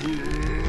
Yeah.